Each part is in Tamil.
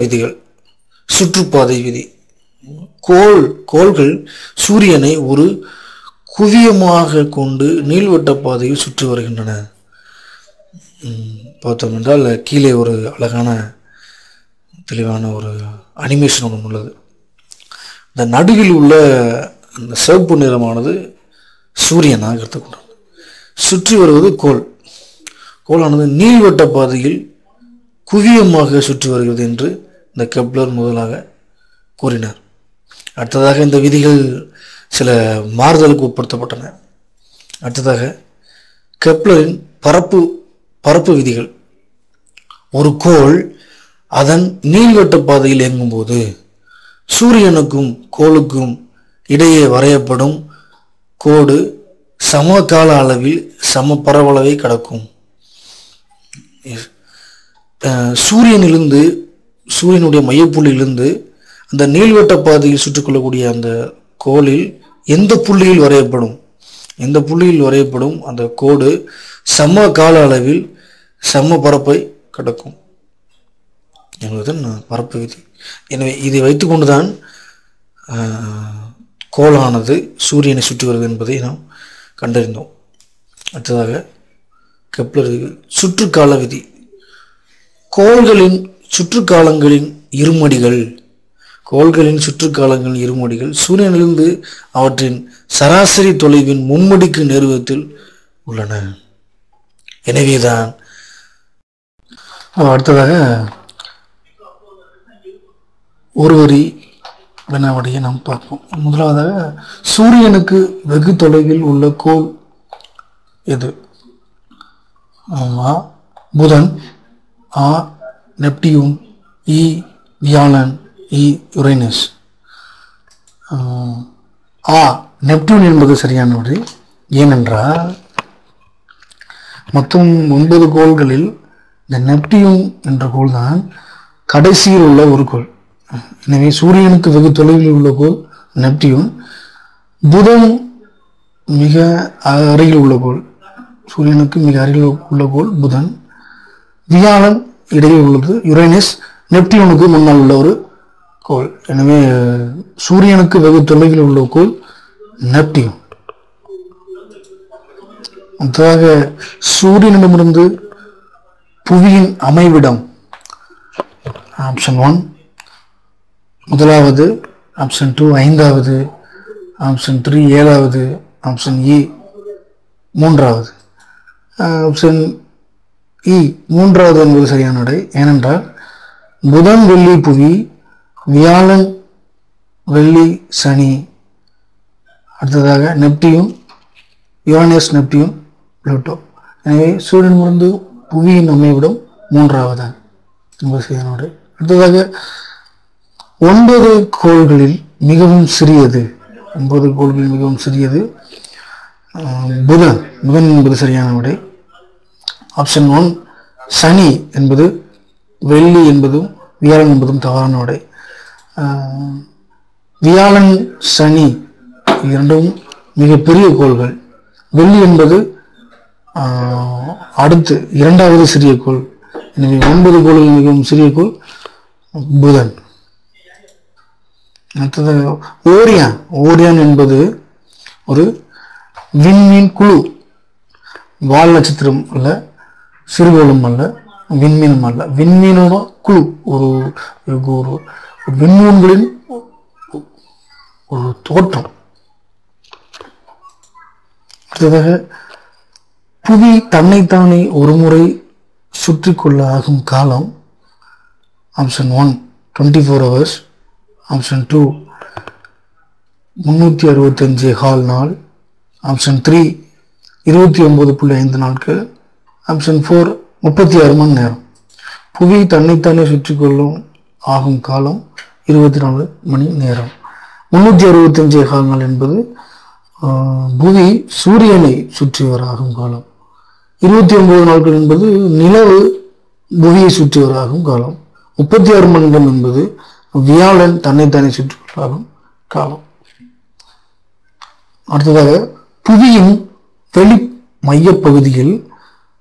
விதிகள். சுற்றுப்பாதை விதி. கோள் கோள்கள் சூரியனை ஒரு குவியமாக கொண்டு நீள்வட்ட பாதையில் சுற்றி வருகின்றன. பார்த்தோம் என்றால் கீழே ஒரு அழகான தெளிவான ஒரு அனிமேஷன் ஒன்று உள்ளது. இந்த நடுவில் உள்ள அந்த சிவப்பு நிறமானது சூரியனாக எடுத்துக்கொண்டது சுற்றி வருவது கோள். கோளானது நீள்வட்ட பாதையில் குவியமாக சுற்றி வருகிறது என்று இந்த கெப்லர் முதலாக கூறினார். அடுத்ததாக இந்த விதிகள் சில மாறுதலுக்கு உட்படுத்தப்பட்டன. அடுத்ததாக கெப்லரின் பரப்பு பரப்பு விதிகள். ஒரு கோள் அதன் நீள்வட்ட பாதையில் இயங்கும்போது சூரியனுக்கும் கோளுக்கும் இடையே வரையப்படும் கோடு சம கால அளவில் சம பரவளவை கடக்கும். சூரியனிலிருந்து சூரியனுடைய மையப்புள்ளியிலிருந்து அந்த நீள்வட்ட பாதையில் சுற்றிக்கொள்ளக்கூடிய அந்த கோளில் எந்த புள்ளியில் வரையப்படும்? எந்த புள்ளியில் வரையப்படும் அந்த கோடு சம கால அளவில் சம பரப்பை கடக்கும். என்பதுதான் பரப்பு விதி. எனவே இதை வைத்துக்கொண்டுதான் ஆஹ், கோளானது சூரியனை சுற்றி வருது என்பதை நாம் கண்டறிந்தோம். அடுத்ததாக கெப்லர் சுற்றுக்கால விதி. கோள்களின் சுற்றுக்காலங்களின் இருமடிகள் கோள்களின் சுற்றுக்காலங்களின் இருமடிகள் சூரியனிலிருந்து அவற்றின் சராசரி தொலைவின் மும்மடிக்கு நேர்வத்தில் உள்ளன. எனவேதான் அடுத்ததாக ஒருவரி வினாவுடைய நாம் பார்ப்போம். முதலாவதாக சூரியனுக்கு வெகு தொலைவில் உள்ள கோள் எது? ஆ புதன் ஆ நெப்டியூன் இ வியாழன் இ யுரைனஸ் ஆ நெப்டியூன் என்பது சரியான விடை ஏனென்றால் மொத்தம் ஒன்பது கோள்களில் இந்த நெப்டியூன் என்ற கோள் தான் கடைசியில் உள்ள ஒரு கோள். எனவே சூரியனுக்கு வெகு தொலைவில் உள்ள கோள் நெப்டியூன் புதன் மிக அருகில் உள்ள கோள். சூரியனுக்கு மிக அருகில் உள்ள கோள் புதன். வியாழன் இடையில் உள்ளது. யுரேனஸ் நெப்டியூனுக்கு முன்னால் உள்ள ஒரு கோள். எனவே சூரியனுக்கு வெகு தொலைவில் உள்ள கோள் நெப்டியூன் அடுத்ததாக சூரியனிடமிருந்து புவியின் அமைவிடம் ஆப்ஷன் ஒன் முதலாவது ஆப்ஷன் டூ ஐந்தாவது ஆப்ஷன் த்ரீ ஏழாவது ஆப்ஷன் இ e. மூன்றாவது ஆப்ஷன் இ மூன்றாவது என்பது சரியான விடை ஏனென்றால் புதன் வெள்ளி புவி வியாழன் வெள்ளி சனி. அடுத்ததாக நெப்டியூன் யுவானஸ் நெப்டியூன் புளூட்டோ. எனவே சூரியன் சூரியனிலிருந்து புவியின் அமைவிடம் மூன்றாவதாக என்பது சரியான விடை அடுத்ததாக ஒன்பது கோள்களில் மிகவும் சிறியது. ஒன்பது கோள்களில் மிகவும் சிறியது புதன். புதன் என்பது சரியான விடை ஆப்ஷன் ஒன் சனி என்பது வெள்ளி என்பதும் வியாழன் என்பதும் தவறான உடை வியாழன் சனி இரண்டும் மிகப்பெரிய கோள்கள். வெள்ளி என்பது அடுத்து இரண்டாவது சிறிய கோள். எனவே ஒன்பது கோள்கள் மிகவும் சிறிய கோள். புதன். அடுத்தது ஓரியான். ஓரியான் என்பது ஒரு விண்மீன் குழு. வால் நட்சத்திரம் உள்ள சிறுகோளும் அல்ல விண்மீனும் அல்ல. விண்மீனோட குழு ஒரு ஒரு விண்மீன்களின் ஒரு தோற்றம். அடுத்ததாக புவி தன்னைத்தானே ஒருமுறை சுற்றி கொள்ள ஆகும் காலம் option one twenty four hours option two முந்நூற்றி அறுபத்தஞ்சு ஹால் நாள் ஆப்ஷன் த்ரீ இருபத்தி ஒம்பது புள்ளி ஐந்து நாட்கள் ஆப்ஷன் ஃபோர் முப்பத்தி ஆறு மணி நேரம். புவி தன்னைத்தானே சுற்றி கொள்ளும் ஆகும் காலம் இருபத்தி நாலு மணி நேரம். முன்னூற்றி அறுபத்தஞ்சு கால் நாள் என்பது புவி சூரியனை சுற்றி வர ஆகும் காலம். இருபத்தி ஒன்பது நாட்கள் என்பது நிலவு புவியை சுற்றி வர ஆகும் காலம். முப்பத்தி ஆறு மணி நேரம் என்பது வியாழன் தன்னைத்தானே சுற்றி வர காலம். அடுத்ததாக புவியின் வெளி மையப்பகுதியில் பகுதியில்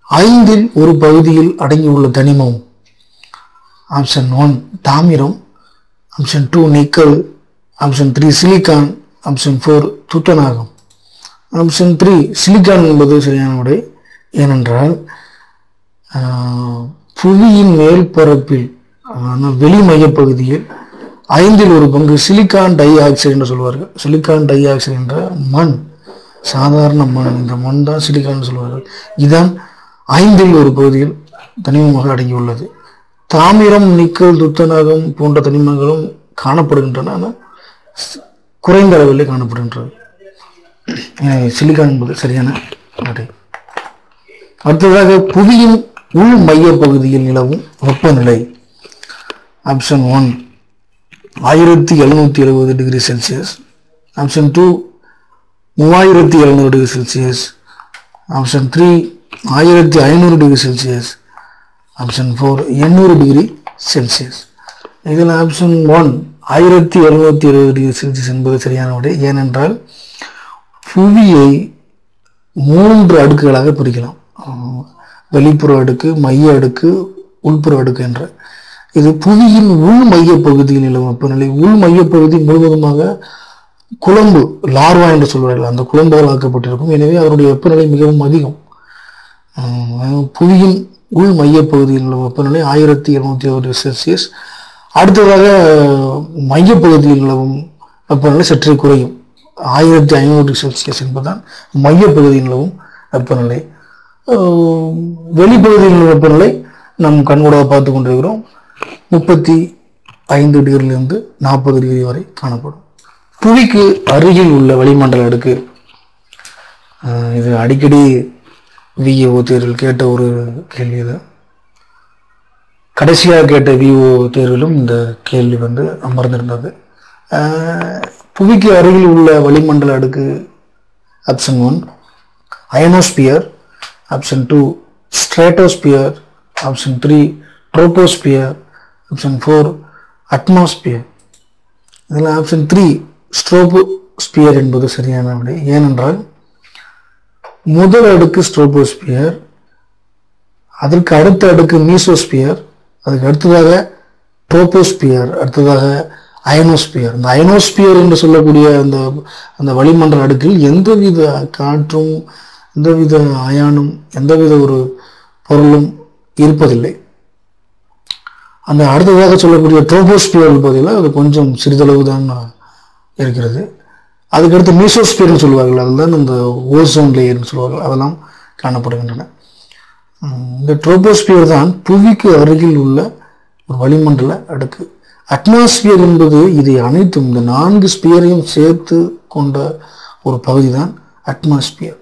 ஐந்தில் ஒரு பகுதியில் அடங்கியுள்ள தனிமம். ஆப்ஷன் ஒன் தாமிரம். Option two nickel. Option three silicon. Option four துத்தநாகம். ஆப்ஷன் த்ரீ சிலிக்கான் என்பது சரியான விடை ஏனென்றால் புவியின் மேல்பரப்பில் ஆன வெளி மையப்பகுதியில் ஐந்தில் ஒரு பங்கு சிலிக்கான் டை ஆக்சைடு என்று சொல்வார்கள். சிலிக்கான் டை ஆக்சைடு என்ற மண் சாதாரண மண். இந்த மண் தான் சிலிக்கான் சொல்வார்கள். இதுதான் ஐந்தில் ஒரு பகுதியில் தனிமமாக அடங்கியுள்ளது. தாமிரம் நிக்கல் துத்தநாகம் போன்ற தனிமங்களும் காணப்படுகின்றன ஆனால் குறைந்த அளவில் காணப்படுகின்றது. எனவே சிலிக்கான் என்பது சரியான நடை. அடுத்ததாக புவியின் உள் மைய பகுதியில் நிலவும் வெப்பநிலை. ஆப்ஷன் ஒன் ஆயிரத்தி எழுநூற்றி எழுபது டிகிரி செல்சியஸ். ஆப்ஷன் டூ மூவாயிரத்தி எழுநூறு டிகிரி செல்சியஸ். ஆப்ஷன் த்ரீ ஆயிரத்தி ஐநூறு டிகிரி செல்சியஸ் ஆப்ஷன் ஃபோர் எண்ணூறு டிகிரி செல்சியஸ் இதில் ஆப்ஷன் ஒன் ஆயிரத்தி எழுநூற்றி இருபது டிகிரி செல்சியஸ் என்பது சரியான விடை ஏனென்றால் புவியை மூன்று அடுக்குகளாக பிரிக்கலாம். வெளிப்புற அடுக்கு மைய அடுக்கு உள்புற அடுக்கு என்ற. இது புவியின் உள் மைய பகுதியில் நிலவும் வெப்பநிலை. உள் மைய பகுதி முழுவதுமாக குழம்பு லார்வா என்று சொல்வார்கள். அந்த குழம்புகள் ஆக்கப்பட்டிருக்கும். எனவே அதனுடைய வெப்பநிலை மிகவும் அதிகம். புவியின் உள் மையப்பகுதியில் உள்ள வெப்பநிலை ஆயிரத்தி இருநூத்தி அறுபது செல்சியஸ். அடுத்ததாக மையப்பகுதியில் நிலவும் வெப்பநிலை சற்றே குறையும். ஆயிரத்தி ஐநூறு செல்சியஸ் என்பதுதான் மையப்பகுதியில் நிலவும் வெப்பநிலை. வெளிப்பகுதியில் உள்ள வெப்பநிலை நம் கண்கூடாக பார்த்து கொண்டிருக்கிறோம். முப்பத்தி ஐந்து டிகிரிலிருந்து நாற்பது டிகிரி வரை காணப்படும். புவிக்கு அருகில் உள்ள வளிமண்டல அடுக்கு இது அடிக்கடி விஏஓ தேர்வில் கேட்ட ஒரு கேள்வி இது கடைசியாக கேட்ட விஓ தேர்விலும் இந்த கேள்வி வந்து அமர்ந்திருந்தது. புவிக்கு அருகில் உள்ள வளிமண்டல அடுக்கு option one ionosphere option two stratosphere option three troposphere option four atmosphere இதில் ஆப்ஷன் த்ரீ ஸ்ட்ரோபோஸ்பியர் என்பது சரியான விடை. ஏனென்றால் முதல் அடுக்கு ஸ்ட்ரோபோஸ்பியர் அதற்கு அடுத்த அடுக்கு மீசோஸ்பியர் அதுக்கு அடுத்ததாக ட்ரோபோஸ்பியர் அடுத்ததாக அயனோஸ்பியர். இந்த அயனோஸ்பியர் என்று சொல்லக்கூடிய அந்த அந்த வளிமண்டல அடுக்கில் எந்தவித காற்றும் எந்தவித அயானும் எந்தவித ஒரு பொருளும் இருப்பதில்லை. அந்த அடுத்ததாக சொல்லக்கூடிய ட்ரோபோஸ்பியர் என்பதில் அது கொஞ்சம் சிறிதளவு தான் இருக்கிறது. அதுக்கடுத்து மீசோஸ்பியர்னு சொல்லுவார்கள் அதுதான் இந்த ஓசோன் லேயர்னு சொல்லுவார்கள் அதெல்லாம் காணப்படுகின்றன. இந்த ட்ரோபோஸ்பியர் தான் புவிக்கு அருகில் உள்ள ஒரு வளிமண்டல அடுக்கு. அட்மாஸ்பியர் என்பது இதை அனைத்தும் இந்த நான்கு ஸ்பியரையும் சேர்த்து கொண்ட ஒரு பகுதி தான் அட்மாஸ்பியர்